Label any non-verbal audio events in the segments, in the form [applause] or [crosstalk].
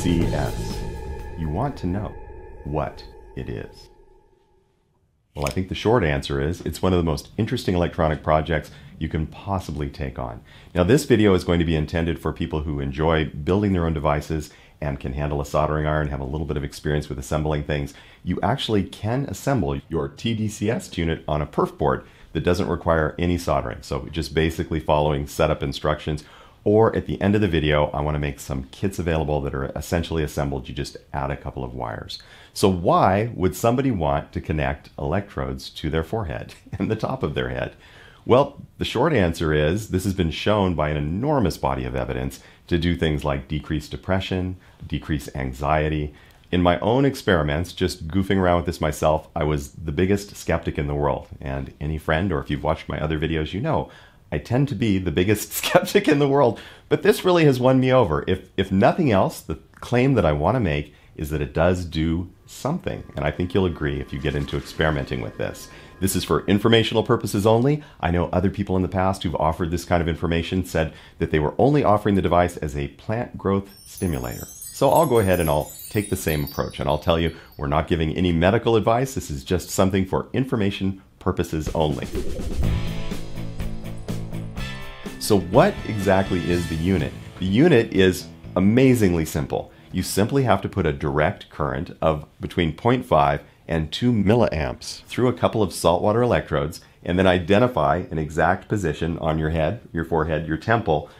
TDCS. You want to know what it is. Well, I think the short answer is it's one of the most interesting electronic projects you can possibly take on. Now, this video is going to be intended for people who enjoy building their own devices and can handle a soldering iron, have a little bit of experience with assembling things. You actually can assemble your TDCS unit on a perf board that doesn't require any soldering. So just basically following setup instructions. Or at the end of the video, I want to make some kits available that are essentially assembled. You just add a couple of wires. So why would somebody want to connect electrodes to their forehead [laughs] and the top of their head? Well, the short answer is this has been shown by an enormous body of evidence to do things like decrease depression, decrease anxiety. In my own experiments, just goofing around with this myself, I was the biggest skeptic in the world. And any friend, or if you've watched my other videos, you know I tend to be the biggest [laughs] skeptic in the world. But this really has won me over. If, if nothing else, the claim that I want to make is that it does do something. And I think you'll agree if you get into experimenting with this. This is for informational purposes only. I know other people in the past who've offered this kind of information said that they were only offering the device as a plant growth stimulator. So I'll go ahead and I'll take the same approach and I'll tell you we're not giving any medical advice. This is just something for information purposes only. So what exactly is the unit? The unit is amazingly simple. You simply have to put a direct current of between 0.5 and 2 milliamps through a couple of saltwater electrodes and then identify an exact position on your head, your forehead, your temple,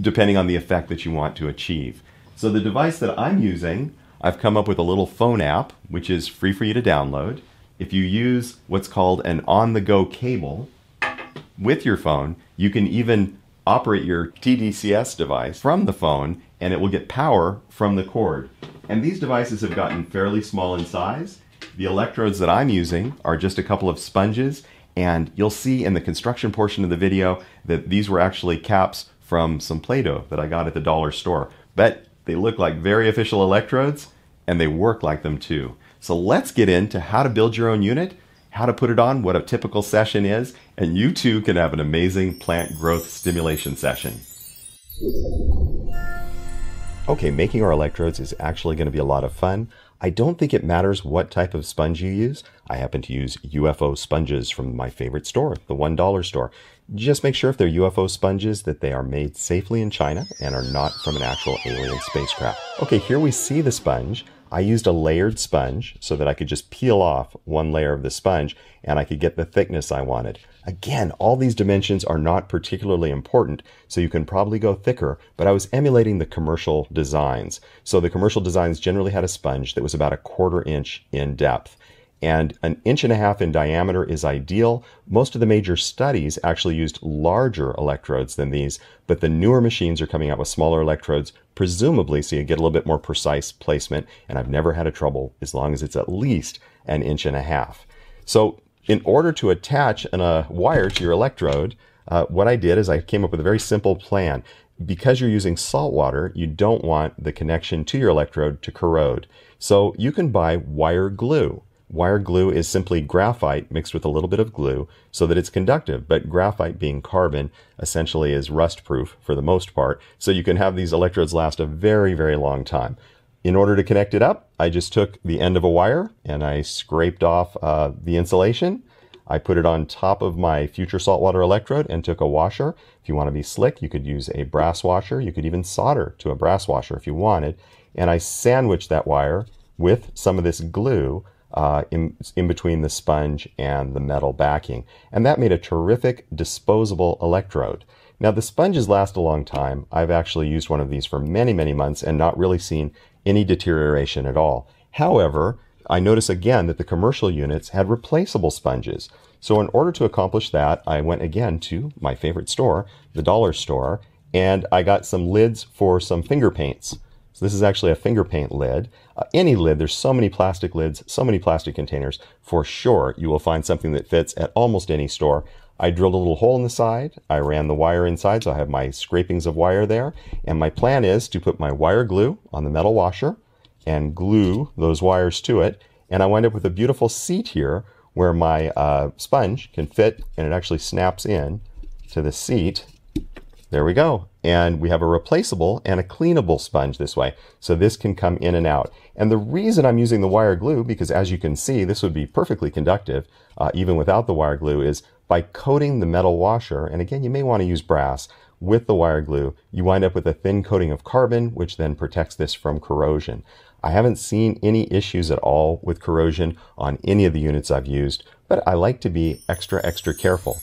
depending on the effect that you want to achieve. So the device that I'm using, I've come up with a little phone app, which is free for you to download. If you use what's called an on-the-go cable with your phone, you can even operate your TDCS device from the phone and it will get power from the cord. And these devices have gotten fairly small in size the electrodes that I'm using are just a couple of sponges, and you'll see in the construction portion of the video that these were actually caps from some Play-Doh that I got at the dollar store. But they look like very official electrodes, and they work like them too. So let's get into how to build your own unit, how to put it on, what a typical session is, and you too can have an amazing plant growth stimulation session. Okay, making our electrodes is actually going to be a lot of fun. I don't think it matters what type of sponge you use. I happen to use UFO sponges from my favorite store, the $1 store. Just make sure if they're UFO sponges that they are made safely in China and are not from an actual alien spacecraft. Okay, here we see the sponge. I used a layered sponge so that I could just peel off one layer of the sponge and I could get the thickness I wanted. Again, all these dimensions are not particularly important, so you can probably go thicker, but I was emulating the commercial designs. So the commercial designs generally had a sponge that was about a quarter inch in depth and an inch and a half in diameter is ideal. Most of the major studies actually used larger electrodes than these, but the newer machines are coming out with smaller electrodes, presumably so you get a little bit more precise placement, and I've never had a trouble as long as it's at least an inch and a half. So in order to attach a uh, wire to your electrode, uh, what I did is I came up with a very simple plan. Because you're using salt water, you don't want the connection to your electrode to corrode. So you can buy wire glue. Wire glue is simply graphite mixed with a little bit of glue so that it's conductive, but graphite being carbon essentially is rust proof for the most part, so you can have these electrodes last a very, very long time. In order to connect it up, I just took the end of a wire and I scraped off uh, the insulation. I put it on top of my future saltwater electrode and took a washer. If you want to be slick, you could use a brass washer. You could even solder to a brass washer if you wanted. And I sandwiched that wire with some of this glue uh, in, in between the sponge and the metal backing. And that made a terrific disposable electrode. Now the sponges last a long time. I've actually used one of these for many, many months and not really seen any deterioration at all. However, I notice again that the commercial units had replaceable sponges. So in order to accomplish that, I went again to my favorite store, the dollar store, and I got some lids for some finger paints. So this is actually a finger paint lid. Uh, any lid, there's so many plastic lids, so many plastic containers. For sure, you will find something that fits at almost any store. I drilled a little hole in the side. I ran the wire inside, so I have my scrapings of wire there. And my plan is to put my wire glue on the metal washer and glue those wires to it. And I wind up with a beautiful seat here where my uh, sponge can fit and it actually snaps in to the seat. There we go. And we have a replaceable and a cleanable sponge this way. So this can come in and out. And the reason I'm using the wire glue, because as you can see, this would be perfectly conductive, uh, even without the wire glue, is by coating the metal washer, and again, you may want to use brass, with the wire glue, you wind up with a thin coating of carbon, which then protects this from corrosion. I haven't seen any issues at all with corrosion on any of the units I've used, but I like to be extra, extra careful.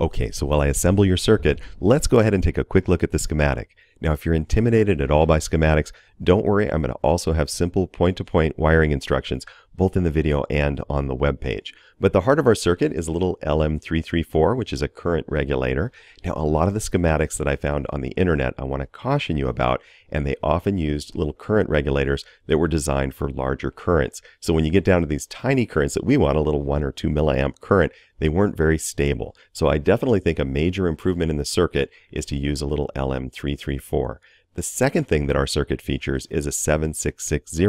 Okay, so while I assemble your circuit, let's go ahead and take a quick look at the schematic. Now, if you're intimidated at all by schematics, don't worry, I'm going to also have simple point-to-point -point wiring instructions, both in the video and on the web page. But the heart of our circuit is a little LM334, which is a current regulator. Now, a lot of the schematics that I found on the internet, I want to caution you about, and they often used little current regulators that were designed for larger currents. So when you get down to these tiny currents that we want, a little one or two milliamp current, they weren't very stable. So I definitely think a major improvement in the circuit is to use a little LM334. The second thing that our circuit features is a 7660,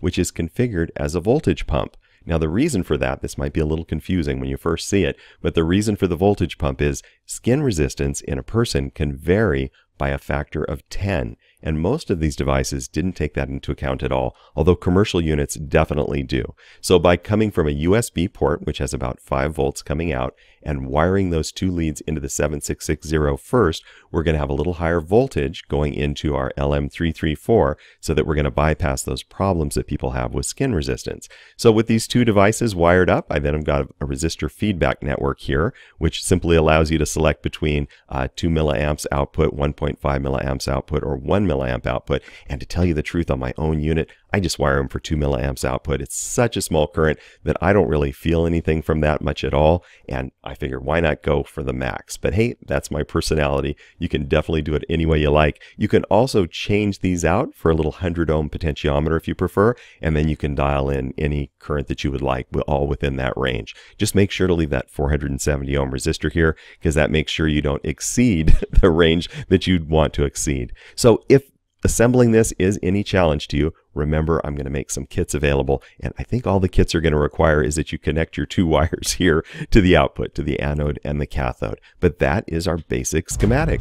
which is configured as a voltage pump. Now, the reason for that, this might be a little confusing when you first see it, but the reason for the voltage pump is skin resistance in a person can vary by a factor of 10. And most of these devices didn't take that into account at all, although commercial units definitely do. So by coming from a USB port, which has about 5 volts coming out, and wiring those two leads into the 7660 first, we're going to have a little higher voltage going into our LM334 so that we're going to bypass those problems that people have with skin resistance. So with these two devices wired up, I then have got a resistor feedback network here, which simply allows you to select between uh, 2 milliamps output, 1.5 milliamps output, or 1 milliamp output. And to tell you the truth, on my own unit, I just wire them for 2 milliamps output. It's such a small current that I don't really feel anything from that much at all. And I figure why not go for the max? But hey, that's my personality. You can definitely do it any way you like. You can also change these out for a little 100 ohm potentiometer if you prefer. And then you can dial in any current that you would like all within that range. Just make sure to leave that 470 ohm resistor here because that makes sure you don't exceed [laughs] the range that you'd want to exceed. So if assembling this is any challenge to you, remember I'm going to make some kits available. And I think all the kits are going to require is that you connect your two [laughs] wires here to the output, to the anode and the cathode. But that is our basic schematic.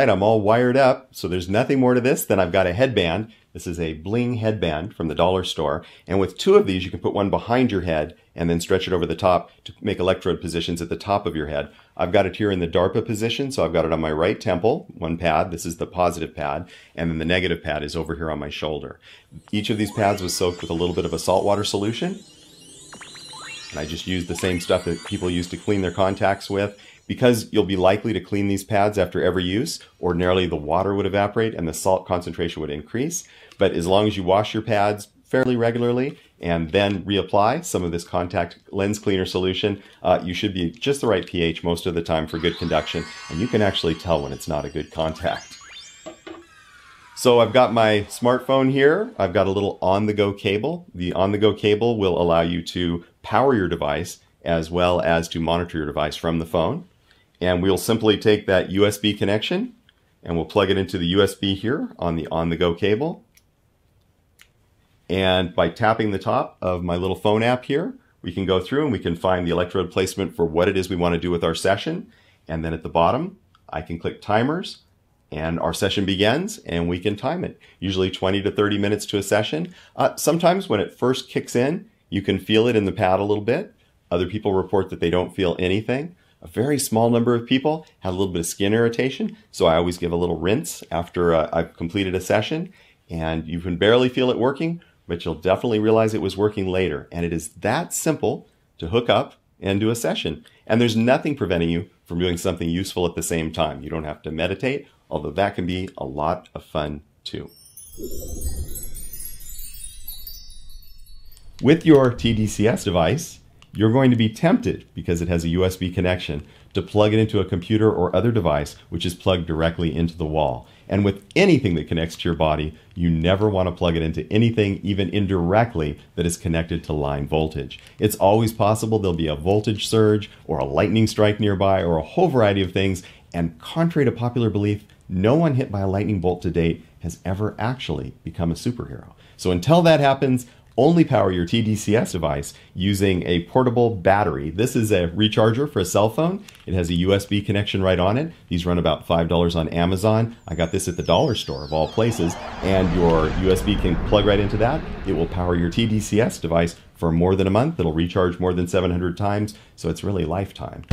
Right, I'm all wired up, so there's nothing more to this than I've got a headband. This is a bling headband from the dollar store. And with two of these, you can put one behind your head and then stretch it over the top to make electrode positions at the top of your head. I've got it here in the DARPA position, so I've got it on my right temple, one pad. This is the positive pad, and then the negative pad is over here on my shoulder. Each of these pads was soaked with a little bit of a saltwater solution. And I just used the same stuff that people use to clean their contacts with. Because you'll be likely to clean these pads after every use, ordinarily the water would evaporate and the salt concentration would increase. But as long as you wash your pads fairly regularly and then reapply some of this contact lens cleaner solution, uh, you should be just the right pH most of the time for good conduction. And you can actually tell when it's not a good contact. So I've got my smartphone here. I've got a little on-the-go cable. The on-the-go cable will allow you to power your device as well as to monitor your device from the phone. And we'll simply take that USB connection and we'll plug it into the USB here on the on-the-go cable. And by tapping the top of my little phone app here, we can go through and we can find the electrode placement for what it is we want to do with our session. And then at the bottom, I can click timers and our session begins and we can time it. Usually 20 to 30 minutes to a session. Uh, sometimes when it first kicks in, you can feel it in the pad a little bit. Other people report that they don't feel anything. A very small number of people had a little bit of skin irritation, so I always give a little rinse after uh, I've completed a session. And you can barely feel it working, but you'll definitely realize it was working later. And it is that simple to hook up and do a session. And there's nothing preventing you from doing something useful at the same time. You don't have to meditate, although that can be a lot of fun too. With your TDCS device, you're going to be tempted, because it has a USB connection, to plug it into a computer or other device which is plugged directly into the wall. And with anything that connects to your body, you never want to plug it into anything, even indirectly, that is connected to line voltage. It's always possible there'll be a voltage surge or a lightning strike nearby or a whole variety of things. And contrary to popular belief, no one hit by a lightning bolt to date has ever actually become a superhero. So until that happens, only power your TDCS device using a portable battery. This is a recharger for a cell phone. It has a USB connection right on it. These run about $5 on Amazon. I got this at the dollar store of all places. And your USB can plug right into that. It will power your TDCS device for more than a month. It'll recharge more than 700 times. So it's really lifetime.